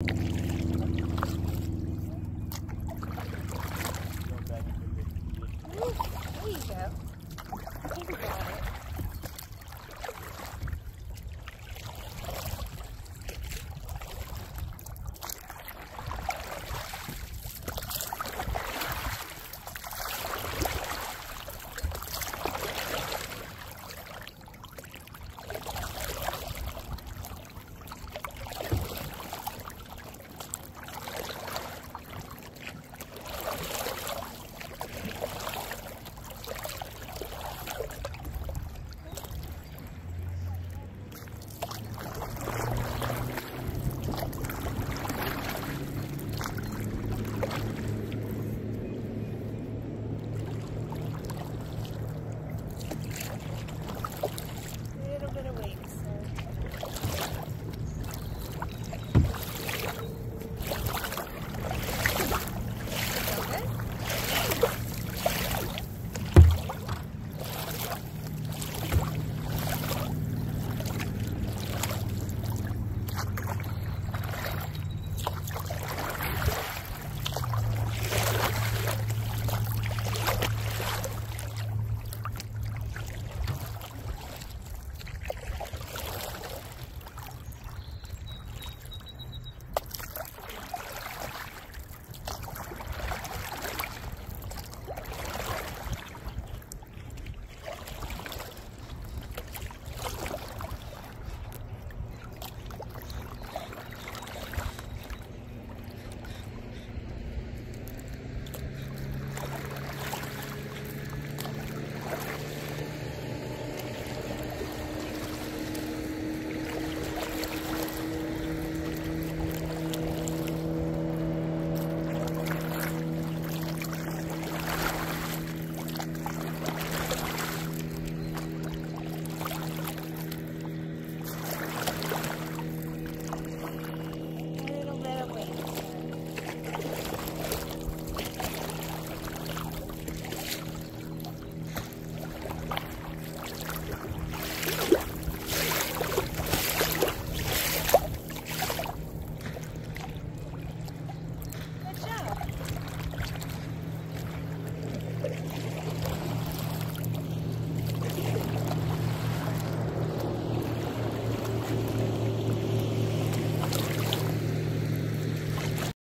you